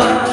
봐.